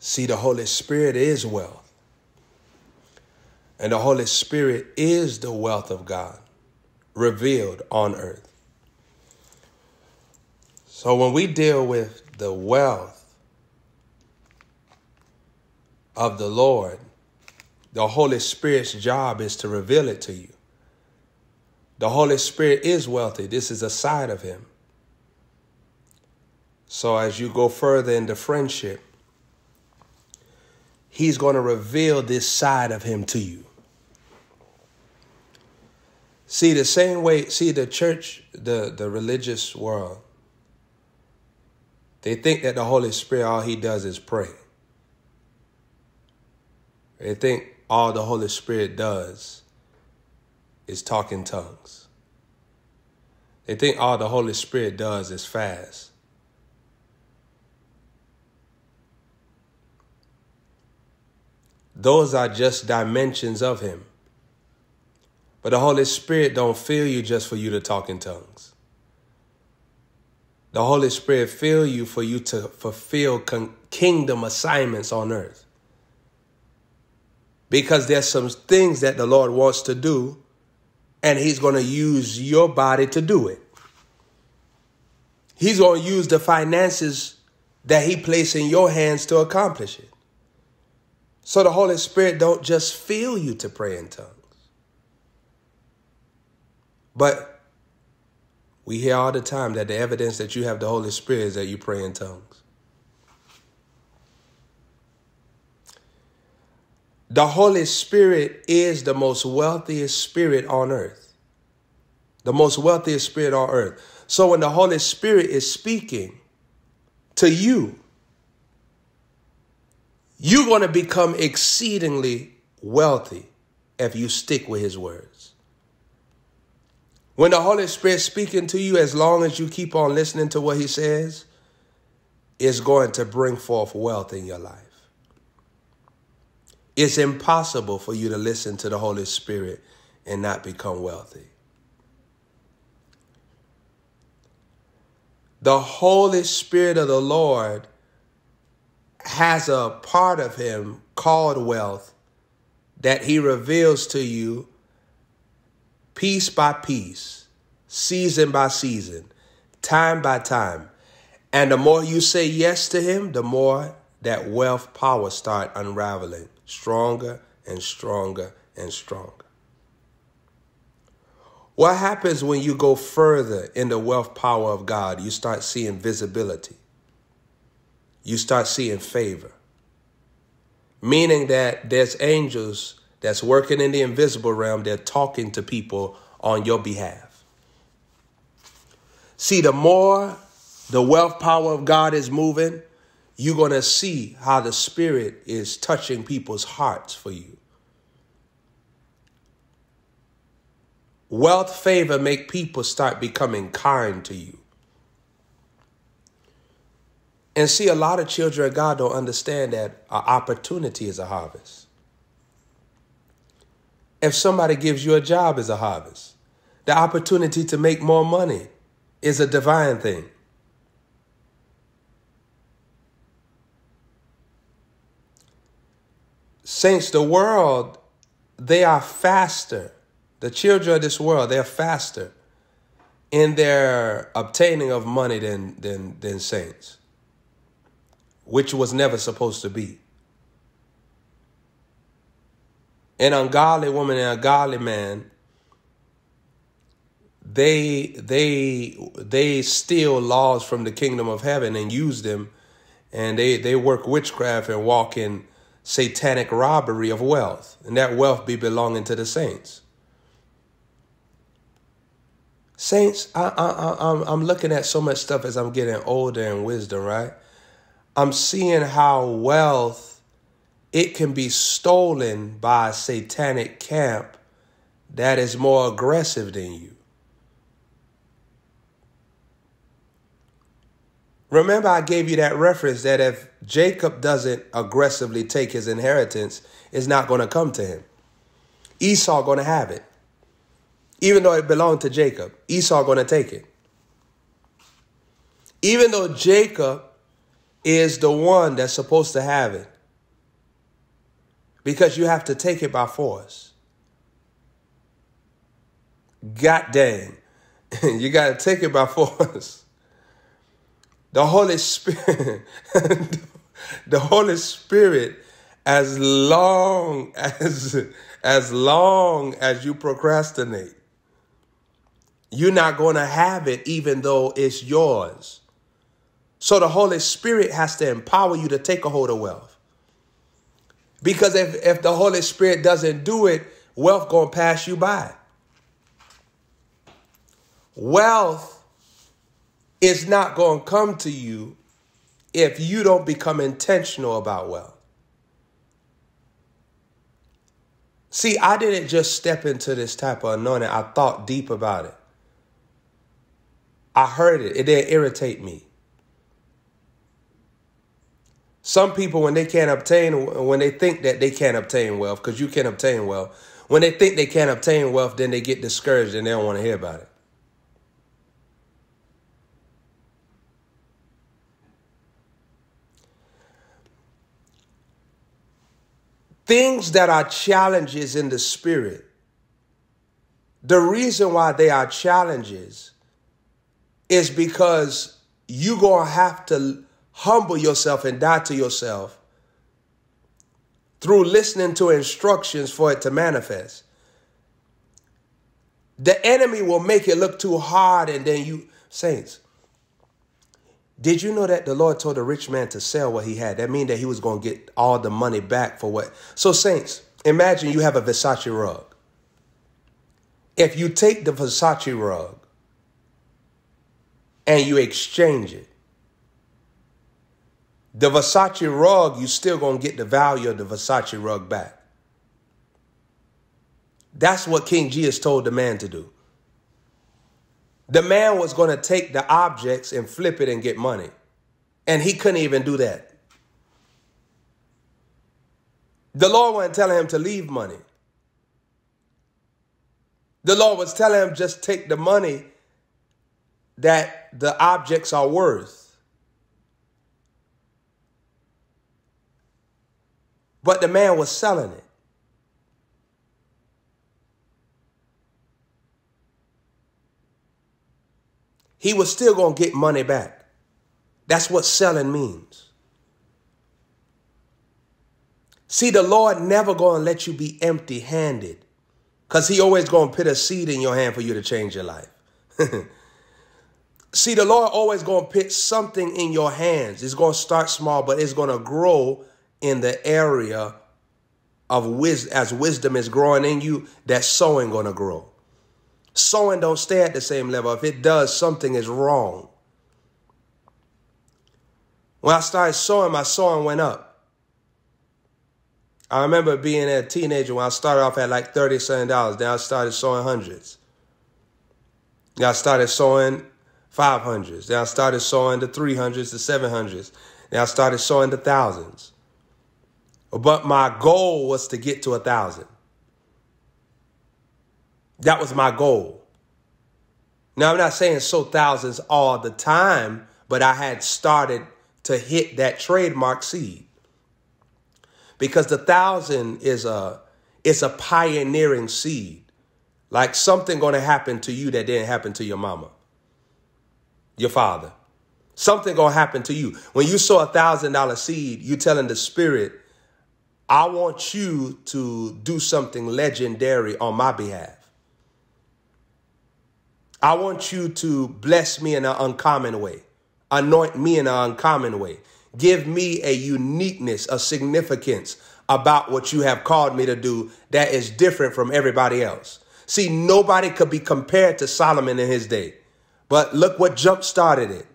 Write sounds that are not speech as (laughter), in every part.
See, the Holy Spirit is wealth. And the Holy Spirit is the wealth of God revealed on earth. So when we deal with the wealth of the Lord, the Holy Spirit's job is to reveal it to you. The Holy Spirit is wealthy. This is a side of Him. So as you go further into friendship, He's going to reveal this side of Him to you. See, the same way, see, the church, the, the religious world, they think that the Holy Spirit, all He does is pray. They think all the Holy Spirit does is talk in tongues. They think all the Holy Spirit does is fast. Those are just dimensions of him. But the Holy Spirit don't fill you just for you to talk in tongues. The Holy Spirit fill you for you to fulfill kingdom assignments on earth. Because there's some things that the Lord wants to do and he's going to use your body to do it. He's going to use the finances that he placed in your hands to accomplish it. So the Holy Spirit don't just fill you to pray in tongues. But we hear all the time that the evidence that you have the Holy Spirit is that you pray in tongues. The Holy Spirit is the most wealthiest spirit on earth. The most wealthiest spirit on earth. So when the Holy Spirit is speaking to you, you're going to become exceedingly wealthy if you stick with his words. When the Holy Spirit speaking to you, as long as you keep on listening to what he says, it's going to bring forth wealth in your life. It's impossible for you to listen to the Holy Spirit and not become wealthy. The Holy Spirit of the Lord has a part of him called wealth that he reveals to you piece by piece, season by season, time by time. And the more you say yes to him, the more that wealth power start unraveling stronger and stronger and stronger. What happens when you go further in the wealth power of God? You start seeing visibility. You start seeing favor. Meaning that there's angels that's working in the invisible realm, they're talking to people on your behalf. See, the more the wealth power of God is moving, you're going to see how the Spirit is touching people's hearts for you. Wealth favor make people start becoming kind to you. And see, a lot of children of God don't understand that an opportunity is a harvest. If somebody gives you a job is a harvest. The opportunity to make more money is a divine thing. Saints, the world, they are faster. The children of this world, they're faster in their obtaining of money than, than, than saints, which was never supposed to be. An ungodly woman and a godly man, they they they steal laws from the kingdom of heaven and use them, and they they work witchcraft and walk in satanic robbery of wealth, and that wealth be belonging to the saints. Saints, I, I, I'm, I'm looking at so much stuff as I'm getting older and wisdom, right? I'm seeing how wealth, it can be stolen by a satanic camp that is more aggressive than you. Remember, I gave you that reference that if Jacob doesn't aggressively take his inheritance, it's not going to come to him. Esau going to have it. Even though it belonged to Jacob, Esau going to take it. Even though Jacob is the one that's supposed to have it, because you have to take it by force. God dang. (laughs) you got to take it by force. The Holy Spirit, (laughs) the Holy Spirit, as long as as long as you procrastinate, you're not going to have it even though it's yours. So the Holy Spirit has to empower you to take a hold of wealth. Because if, if the Holy Spirit doesn't do it, wealth going to pass you by. Wealth is not going to come to you if you don't become intentional about wealth. See, I didn't just step into this type of anointing. I thought deep about it. I heard it. It didn't irritate me. Some people, when they can't obtain, when they think that they can't obtain wealth, because you can obtain wealth, when they think they can't obtain wealth, then they get discouraged and they don't want to hear about it. Things that are challenges in the spirit, the reason why they are challenges is because you're going to have to humble yourself and die to yourself through listening to instructions for it to manifest. The enemy will make it look too hard, and then you, saints, did you know that the Lord told the rich man to sell what he had? That means that he was going to get all the money back for what? So, saints, imagine you have a Versace rug. If you take the Versace rug and you exchange it, the Versace rug, you still gonna get the value of the Versace rug back. That's what King Jesus told the man to do. The man was gonna take the objects and flip it and get money. And he couldn't even do that. The Lord wasn't telling him to leave money. The Lord was telling him just take the money that the objects are worth But the man was selling it. He was still going to get money back. That's what selling means. See, the Lord never going to let you be empty handed because he always going to put a seed in your hand for you to change your life. (laughs) See, the Lord always going to put something in your hands. It's going to start small, but it's going to grow in the area of wisdom, as wisdom is growing in you, that sowing gonna grow. Sowing don't stay at the same level. If it does, something is wrong. When I started sowing, my sowing went up. I remember being a teenager when I started off at like thirty seven dollars. Then I started sowing hundreds. Then I started sowing five hundreds. Then I started sowing the three hundreds, the seven hundreds. Then I started sowing the thousands. But my goal was to get to a thousand. That was my goal. Now, I'm not saying sow thousands all the time, but I had started to hit that trademark seed. Because the thousand is a it's a pioneering seed. Like something going to happen to you that didn't happen to your mama, your father. Something going to happen to you. When you sow a thousand dollar seed, you telling the spirit, I want you to do something legendary on my behalf. I want you to bless me in an uncommon way, anoint me in an uncommon way, give me a uniqueness, a significance about what you have called me to do that is different from everybody else. See, nobody could be compared to Solomon in his day. But look what jump started it.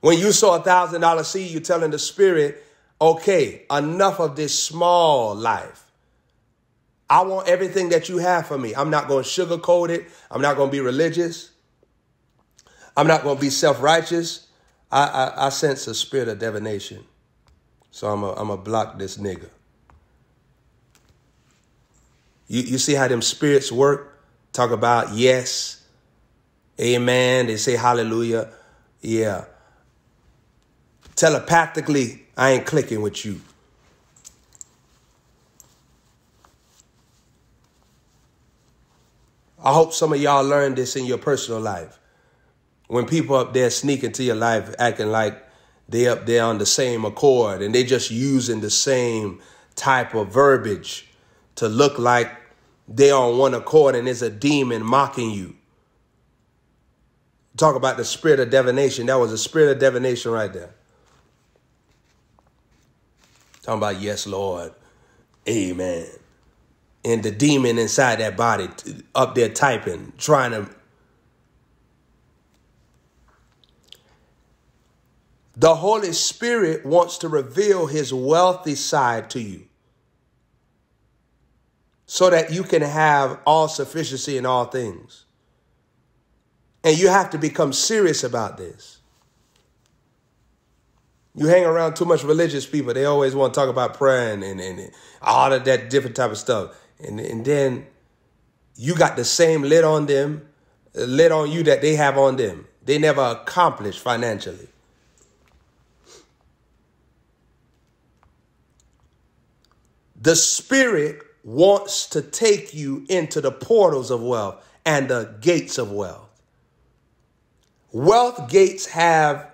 When you saw a thousand dollar seed, you're telling the spirit, okay, enough of this small life. I want everything that you have for me. I'm not going to sugarcoat it. I'm not going to be religious. I'm not going to be self righteous. I, I, I, sense a spirit of divination. So I'm going to block this nigga. You, you see how them spirits work? Talk about yes, amen. They say hallelujah. Yeah telepathically, I ain't clicking with you. I hope some of y'all learned this in your personal life. When people up there sneak into your life acting like they up there on the same accord and they just using the same type of verbiage to look like they on one accord and it's a demon mocking you. Talk about the spirit of divination. That was a spirit of divination right there. Talking about, yes, Lord. Amen. And the demon inside that body up there typing, trying to. The Holy Spirit wants to reveal his wealthy side to you so that you can have all sufficiency in all things. And you have to become serious about this. You hang around too much religious people, they always want to talk about prayer and, and, and all of that different type of stuff. And, and then you got the same lid on them, lid on you that they have on them. They never accomplish financially. The Spirit wants to take you into the portals of wealth and the gates of wealth. Wealth gates have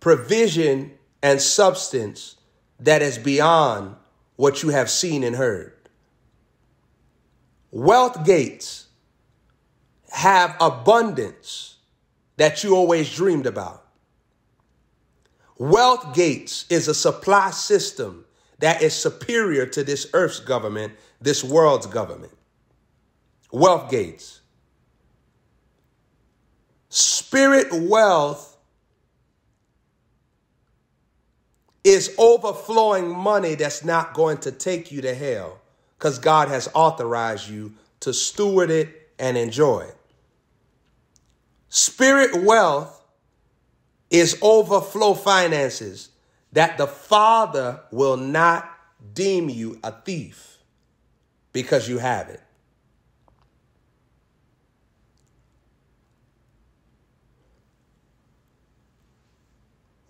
provision and substance that is beyond what you have seen and heard. Wealth gates have abundance that you always dreamed about. Wealth gates is a supply system that is superior to this earth's government, this world's government. Wealth gates. Spirit wealth is overflowing money that's not going to take you to hell because God has authorized you to steward it and enjoy it. Spirit wealth is overflow finances that the Father will not deem you a thief because you have it.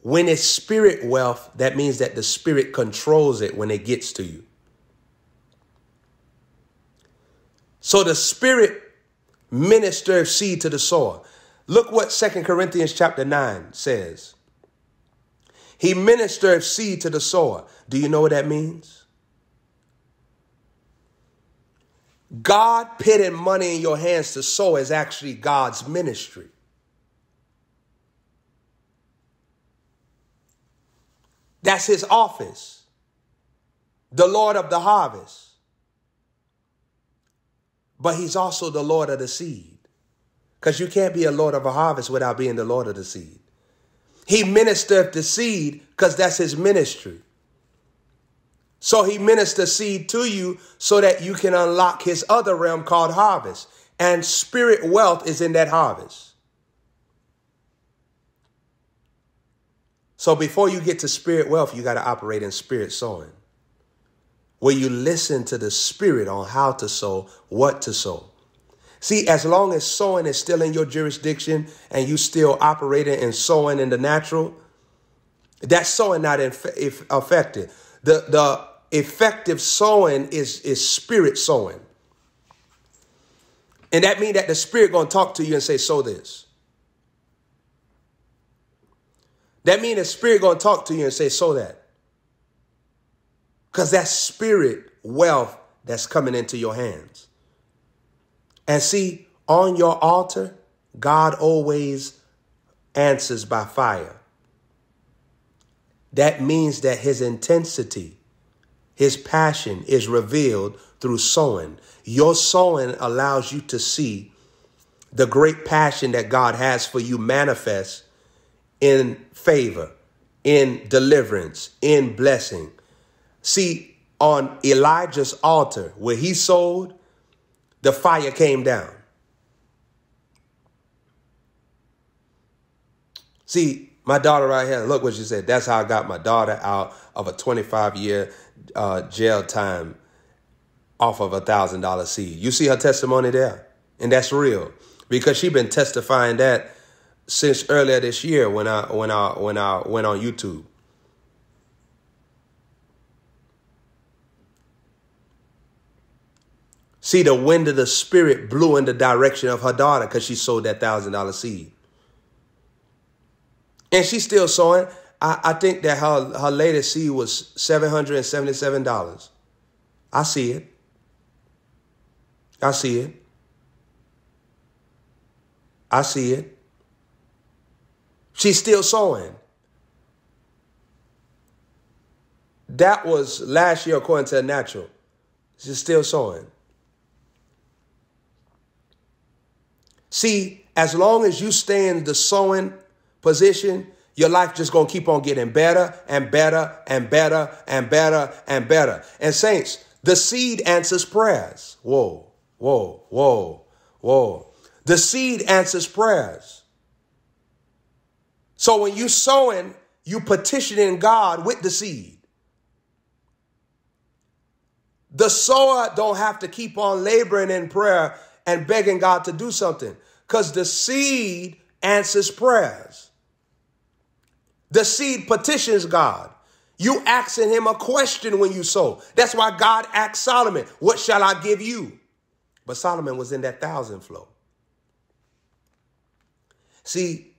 When it's spirit wealth, that means that the spirit controls it when it gets to you. So the spirit ministers seed to the sower. Look what Second Corinthians chapter 9 says. He ministered seed to the sower. Do you know what that means? God putting money in your hands to sow is actually God's ministry. That's his office. The Lord of the harvest. But he's also the Lord of the seed. Because you can't be a Lord of a harvest without being the Lord of the seed. He ministered the seed because that's his ministry. So he ministers seed to you so that you can unlock his other realm called harvest. And spirit wealth is in that harvest. So before you get to spirit wealth, you got to operate in spirit sowing, where you listen to the spirit on how to sow, what to sow. See, as long as sowing is still in your jurisdiction and you still operating and sowing in the natural, that sowing not inf- if effective. The the effective sowing is is spirit sowing. And that means that the spirit gonna talk to you and say, sow this. That means the spirit gonna talk to you and say, sow that. Because that spirit wealth that's coming into your hands. And see, on your altar, God always answers by fire. That means that his intensity, his passion is revealed through sowing. Your sowing allows you to see the great passion that God has for you manifest in favor, in deliverance, in blessing. See, on Elijah's altar, where he sold, the fire came down. See, my daughter right here, look what she said. That's how I got my daughter out of a 25 year uh, jail time off of a thousand dollar seed. You see her testimony there? And that's real because she been testifying that since earlier this year when I when I when I went on YouTube. See, the wind of the spirit blew in the direction of her daughter because she sold that thousand dollar seed. And she's still sowing. I, I think that her, her latest seed was $777. I see it. I see it. I see it. She's still sowing. That was last year according to natural. She's still sowing. See, as long as you stay in the sowing position, your life just gonna keep on getting better and better and better and better and better. And saints, the seed answers prayers. Whoa, whoa, whoa, whoa. The seed answers prayers. So when you sowing, you petitioning God with the seed. The sower don't have to keep on laboring in prayer and begging God to do something because the seed answers prayers. The seed petitions God. You asking him a question when you sow. That's why God asked Solomon, What shall I give you? But Solomon was in that thousand flow. See,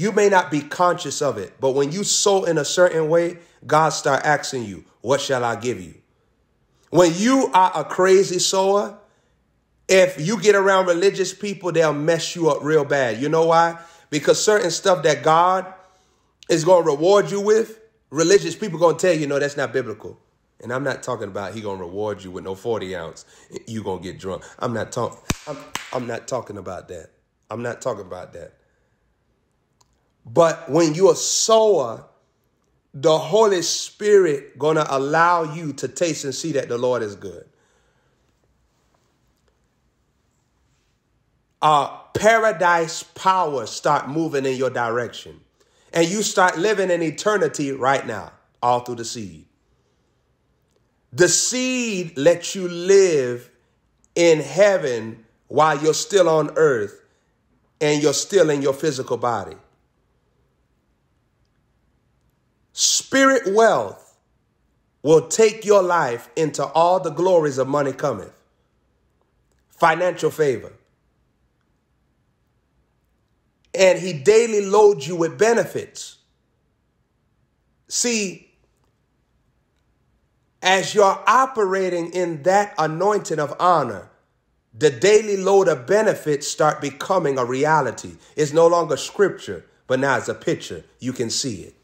you may not be conscious of it, but when you sow in a certain way, God start asking you, What shall I give you? When you are a crazy sower, if you get around religious people, they'll mess you up real bad. You know why? Because certain stuff that God is going to reward you with, religious people going to tell you, no, that's not biblical. And I'm not talking about he going to reward you with no 40 ounce. You going to get drunk. I'm not talking. I'm, I'm not talking about that. I'm not talking about that. But when you're a sower, the Holy Spirit to allow you to taste and see that the Lord is good. Uh, paradise power start moving in your direction. And you start living in eternity right now, all through the seed. The seed lets you live in heaven while you're still on earth and you're still in your physical body. Spirit wealth will take your life into all the glories of money cometh. Financial favor. And he daily loads you with benefits. See, as you're operating in that anointing of honor, the daily load of benefits start becoming a reality. It's no longer scripture, but now it's a picture. You can see it.